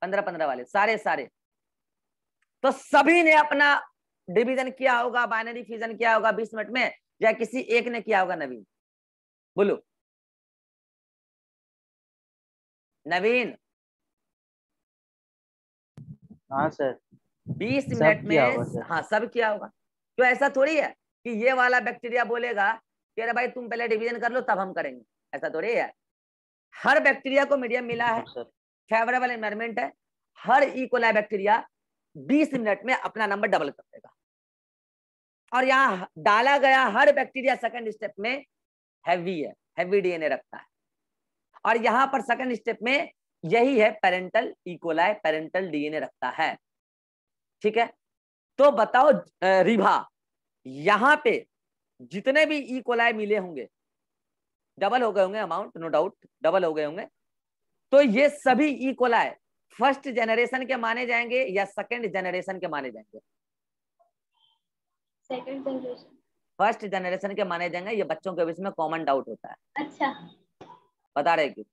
[SPEAKER 1] पंद्रह पंद्रह वाले, सारे सारे। तो सभी ने अपना डिवीज़न किया होगा बाइनरी फ्यूजन किया होगा बीस मिनट में, या किसी एक ने किया होगा नवीन? बोलो। नवीन।
[SPEAKER 2] हाँ सर।
[SPEAKER 1] बीस मिनट में हाँ सब किया होगा। तो ऐसा थोड़ी है कि ये वाला बैक्टीरिया बोलेगा कि अरे भाई तुम पहले डिवीज़न कर लो तब हम करेंगे। ऐसा थोड़ी है। हर बैक्टीरिया को मीडियम मिला है। फेवरेबल एनवायरमेंट है। हर इकोलाई बैक्टीरिया 20 मिनट में अपना नंबर डबल कर देगा। और यहाँ डाला गया हर बैक्टीरिया सेकंड स्टेप में हैवी है हैवी डीएनए रखता है। और यहाँ पर सेकंड स्टेप में यही है पेरेंटल इकोलाई पेरेंटल डीएनए रखता है। ठीक है? तो बताओ रिभा यहाँ पे जितने भी इकोलाई मिले होंगे डबल हो गए होंगे अमाउंट नो डाउट डबल हो गए होंगे तो ये सभी है फ़र्स्ट जनरेशन के माने जाएँगे या सेकंड जनरेशन के माने जाएँगे?
[SPEAKER 3] सेकंड जनरेशन
[SPEAKER 1] फ़र्स्ट जनरेशन के माने जाएँगे ये बच्चों के बीच में कॉमन डाउट होता है।
[SPEAKER 3] अच्छा।
[SPEAKER 1] बता रहे क्यों?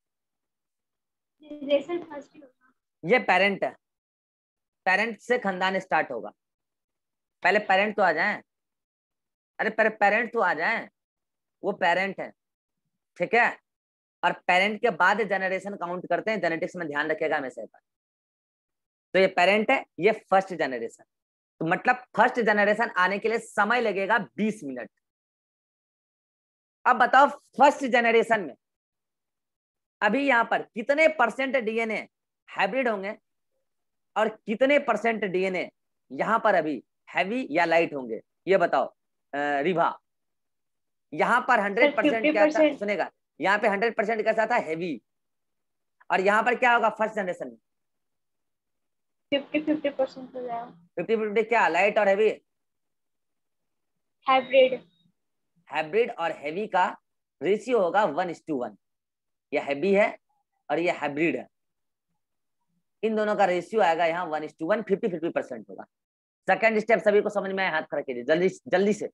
[SPEAKER 3] जनरेशन फ़र्स्ट होगा।
[SPEAKER 1] ये पेरेंट है। पेरेंट से खानदान स्टार्ट होगा। पहले पेरेंट तो आ जाए। अरे पहले पेरेंट तो आ जाए। वो पेरेंट है। ठीक है? और पेरेंट के बाद जनरेशन काउंट करते हैं। जेनेटिक्स में ध्यान रखेगा हमेशा एक बार। तो ये पेरेंट है ये फ़र्स्ट जनरेशन तो मतलब फ़र्स्ट जनरेशन आने के लिए समय लगेगा 20 मिनट। अब बताओ फ़र्स्ट जनरेशन में अभी यहाँ पर कितने परसेंट डीएनए हाइब्रिड होंगे और कितने परसेंट डीएनए यहाँ पर अभी हैवी या लाइट होंगे? ये बताओ रिभा यहाँ पर हंड्रेड परसेंट क्या था? सुनेगा यहाँ पे हंड्रेड परसेंट कैसा था? हैवी। और यहाँ पर क्या होगा? First generation. में
[SPEAKER 3] फिफ्टी फिफ्टी परसेंट हो जाएगा।
[SPEAKER 1] फिफ्टी फिफ्टी क्या? लाइट और हैवी?
[SPEAKER 3] हाइब्रिड।
[SPEAKER 1] हाइब्रिड और हैवी का रेशियो होगा वन इस टू वन। ये हैवी है और ये हाइब्रिड है। इन दोनों का रेशियो आएगा यहाँ one is to one fifty fifty percent होगा। सेकंड स्टेप सभी को समझ में आया हाथ खड़ा कीजिए। जल्दी जल्दी से।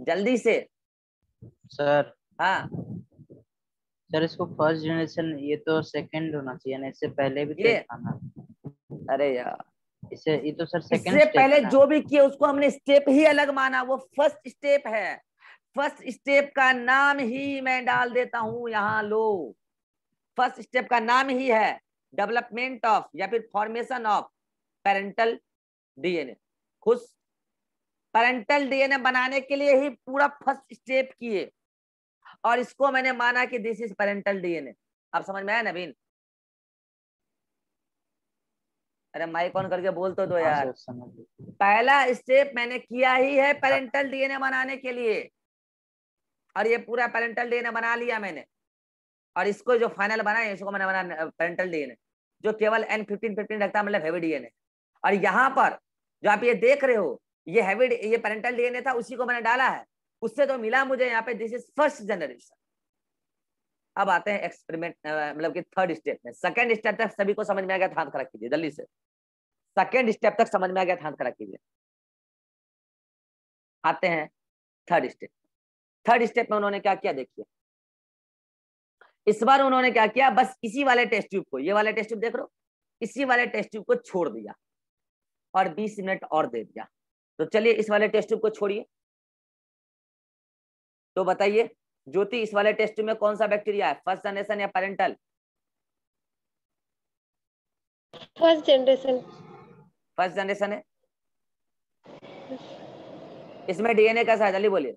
[SPEAKER 1] जल्दी से।
[SPEAKER 2] सर
[SPEAKER 1] हाँ।
[SPEAKER 2] सर इसको फ़र्स्ट जनरेशन ये तो सेकंड होना चाहिए ना इससे पहले भी
[SPEAKER 1] ये- अरे यार।
[SPEAKER 2] इससे ये तो सर सेकंड
[SPEAKER 1] इससे पहले जो भी किए उसको हमने स्टेप ही अलग माना। वो फ़र्स्ट स्टेप है। फ़र्स्ट स्टेप का नाम ही मैं डाल देता हूँ यहाँ लो। फ़र्स्ट स्टेप का नाम ही है डेवलपमेंट ऑफ़ या फिर फॉर्मेशन ऑफ़ पेरेंटल डीएनए खुश? पेरेंटल डीएनए बनाने के लिए ही पूरा फ़र्स्ट स्टेप किए। और इसको मैंने माना कि दिस इज़ पेरेंटल डीएनए आप समझ में आया नवीन? अरे माइक ऑन करके बोल तो दो यार। पहला स्टेप मैंने किया ही है पेरेंटल डीएनए बनाने के लिए। और ये पूरा पेरेंटल डीएनए बना लिया मैंने। और इसको जो फाइनल बना है इसको मैंने बना पेरेंटल डीएनए जो केवल एन फिफ्टीन फिफ्टीन रखता है मतलब हैवी डीएनए और यहाँ पर जो आप ये देख रहे हो, ये हैवी ये पेरेंटल डीएनए था, उसी को मैंने डाला है। उससे तो मिला मुझे यहाँ पे दिस इज़ फ़र्स्ट जनरेशन अब आते हैं एक्सपेरिमेंट मतलब कि थर्ड स्टेप में। सेकंड स्टेप तक सभी को समझ में आ गया था हाथ खड़ा कीजिए जल्दी से। सेकंड स्टेप तक समझ में आ गया था हाथ खड़ा कीजिए आते हैं थर्ड स्टेप थर्ड स्टेप में उन्होंने क्या किया देखिए। इस बार उन्होंने क्या किया बस इसी वाले टेस्ट ट्यूब को ये वाले टेस्ट ट्यूब देख लो इसी वाले टेस्ट ट्यूब को छोड़ दिया और 20 मिनट और दे दिया। तो चलिए इस वाले टेस्ट ट्यूब को छोड़िए। तो बताइए ज्योति इस वाले टेस्ट ट्यूब में कौन सा बैक्टीरिया है? फ़र्स्ट जनरेशन या parental?
[SPEAKER 3] First generation.
[SPEAKER 1] First generation है? इसमें डीएनए कैसा है? जल्दी बोलिए।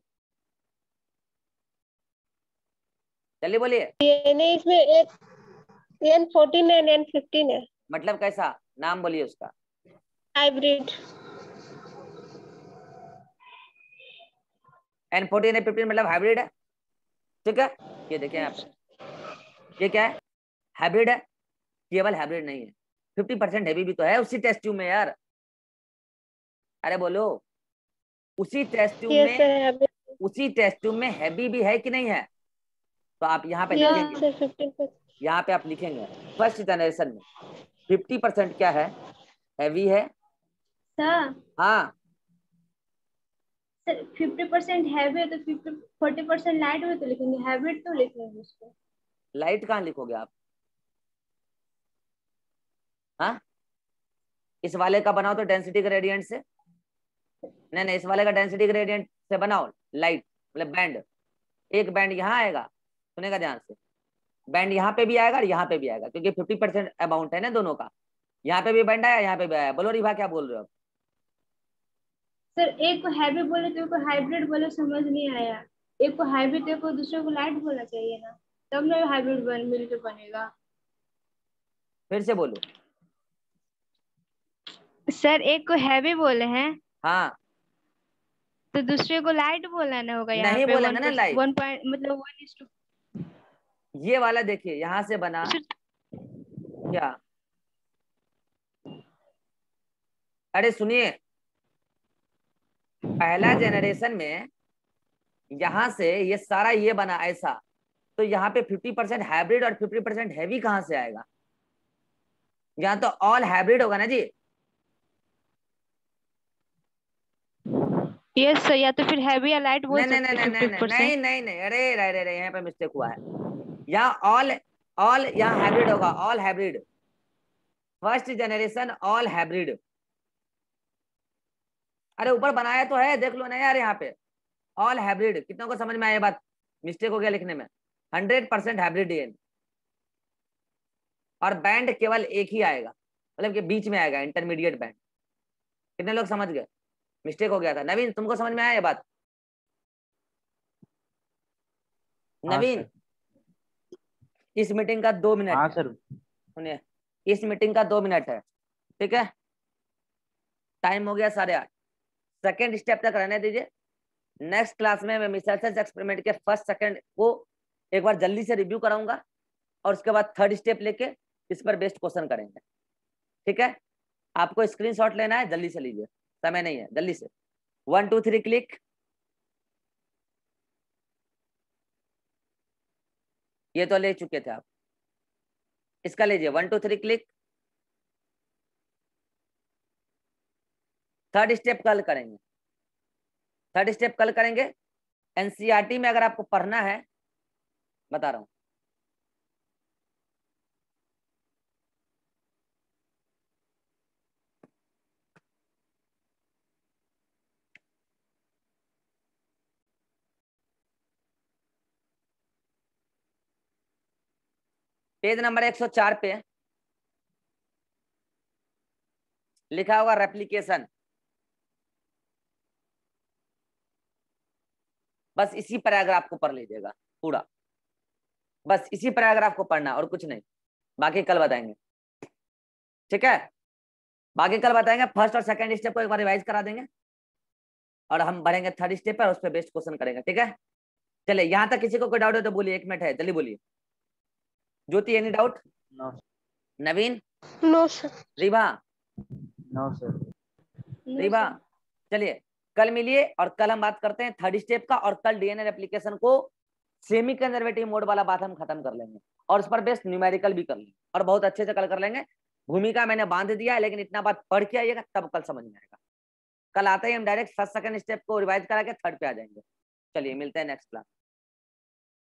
[SPEAKER 1] जल्दी बोलिए।
[SPEAKER 3] डीएनए इसमें एक एन फोर्टीन है एन फिफ्टीन है।
[SPEAKER 1] मतलब कैसा? नाम बोलिए उसका।
[SPEAKER 3] Hybrid
[SPEAKER 1] N fourteen N fifteen मतलब हाइब्रिड है? ठीक है? ये देखिए यहाँ पे ये क्या है? हाइब्रिड है? केवल हाइब्रिड नहीं है। फिफ्टी परसेंट हैवी भी तो है उसी टेस्ट ट्यूब में यार। अरे बोलो। उसी टेस्ट ट्यूब में उसी टेस्ट ट्यूब में हैवी भी है कि नहीं है? तो आप यहाँ पे लिखेंगे। यहाँ पे आप लिखेंगे। फ़र्स्ट जनरेशन में। फिफ्टी परसेंट क्या है? हैवी है? हाँ।
[SPEAKER 3] फिफ्टी परसेंट हैवी है तो फिफ्टी फोर्टी परसेंट लाइट में तो लिखेंगे। हाइब्रिड तो लिखेंगे उसको।
[SPEAKER 1] लाइट कहाँ लिखोगे आप? हाँ? इस वाले का बनाओ तो डेंसिटी ग्रेडियंट से। नहीं नहीं इस वाले का डेंसिटी ग्रेडियंट से बनाओ। लाइट मतलब बैंड एक बैंड यहाँ आएगा। सुनेगा ध्यान से। बैंड यहाँ पे भी आएगा और यहाँ पे भी आएगा क्योंकि फिफ्टी परसेंट अमाउंट है ना दोनों का। यहाँ पे भी बैंड आया यहाँ पे भी आया। बोलो रिभा क्या बोल रहे हो आप?
[SPEAKER 3] सर एक को हैवी बोले तो को हाइब्रिड बोले समझ नहीं आया। एक को हैवी तो एक को दूसरे को लाइट बोलना चाहिए ना। तब ना हाइब्रिड बन मिलकर बनेगा।
[SPEAKER 1] फिर से बोलो।
[SPEAKER 3] सर एक को हैवी बोले हैं
[SPEAKER 1] हाँ।
[SPEAKER 3] तो दूसरे को लाइट बोलाना होगा यहाँ
[SPEAKER 1] नहीं
[SPEAKER 3] पे
[SPEAKER 1] बोलेंगे ना light।
[SPEAKER 3] वन पॉइंट मतलब वन
[SPEAKER 1] ये वाला देखिए यहाँ से बना क्या? अरे सुनिए पहला जेनरेशन में यहाँ से ये सारा ये बना ऐसा तो यहाँ पे 50 परसेंट हाइब्रिड और 50 परसेंट हैवी कहाँ से आएगा? यहाँ तो ऑल हाइब्रिड होगा ना जी?
[SPEAKER 3] यस सर या तो फिर हैवी या लाइट
[SPEAKER 1] नहीं नहीं नहीं नहीं नहीं नहीं अरे रे अरे यहाँ पे मिस्टेक हुआ है। यहाँ ऑल ऑल यहाँ हाइब्रिड होगा all hybrid first generation all hybrid अरे ऊपर बनाया तो है देख लो ना यार यहाँ पे. ऑल हाइब्रिड कितनों को समझ में आया बात? मिस्टेक हो गया लिखने में. हंड्रेड परसेंट हाइब्रिड डीएनए और बैंड केवल एक ही आएगा. मतलब कि बीच में आएगा इंटरमीडिएट बैंड कितने लोग समझ गए? मिस्टेक हो गया था. नवीन तुमको समझ में आया ये बात?
[SPEAKER 2] हाँ,
[SPEAKER 1] नवीन इस मीटिंग का दो मिनट हाँ
[SPEAKER 2] सर।
[SPEAKER 1] सुनिए इस मीटिंग का दो मिनट है ठीक है? टाइम हो गया साढ़े आठ। सेकेंड स्टेप तक रहने दीजिए। नेक्स्ट क्लास में मैं मिसरसेस एक्सपेरिमेंट के फ़र्स्ट सेकंड को एक बार जल्दी से रिव्यू कराऊँगा और उसके बाद थर्ड स्टेप लेके इस पर बेस्ट क्वेश्चन करेंगे ठीक है? आपको स्क्रीनशॉट लेना है जल्दी से लीजिए। समय नहीं है जल्दी से। वन टू थ्री क्लिक ये तो ले चुके थे आप। इसका लीजिए one two three click third step कल करेंगे। थर्ड स्टेप कल करेंगे। एनसीईआरटी में अगर आपको पढ़ना है, बता रहा हूँ। पेज नंबर 104 पे लिखा होगा रेप्लीकेशन बस इसी पैराग्राफ को पढ़ लीजिएगा, पूरा। बस इसी पैराग्राफ को पढ़ना और कुछ नहीं। बाकी कल बताएँगे। ठीक है? बाकी कल बताएँगे फ़र्स्ट और सेकंड स्टेप को एक बार रिवाइज करा देंगे। और हम बढ़ेंगे थर्ड स्टेप पर, उस पर बेस्ट क्वेश्चन करेंगे। ठीक है? चलिए, यहाँ तक किसी को कोई डाउट है तो बोलिए, एक मिनट है, जल्दी बोलिए। Jyoti any doubt
[SPEAKER 2] no
[SPEAKER 1] Navin?
[SPEAKER 3] No sir
[SPEAKER 1] Ribha
[SPEAKER 2] no sir
[SPEAKER 1] Ribha चलिए कल मिलिए और कल हम बात करते हैं थर्ड स्टेप का और कल डीएनए एप्लीकेशन को सेमी कंजर्वेटिव मोड वाला बात हम खत्म कर लेंगे और उस पर बेस्ट न्यूमेरिकल भी कर लेंगे और बहुत अच्छे से कल कर लेंगे। भूमिका मैंने बाँध दिया है लेकिन इतना बात पढ़ के आइएगा तब कल समझ में आएगा। कल आते ही हम डायरेक्ट फ़र्स्ट सेकंड स्टेप को रिवाइज करा के थर्ड पे आ जाएँगे। चलिए मिलते हैं नेक्स्ट क्लास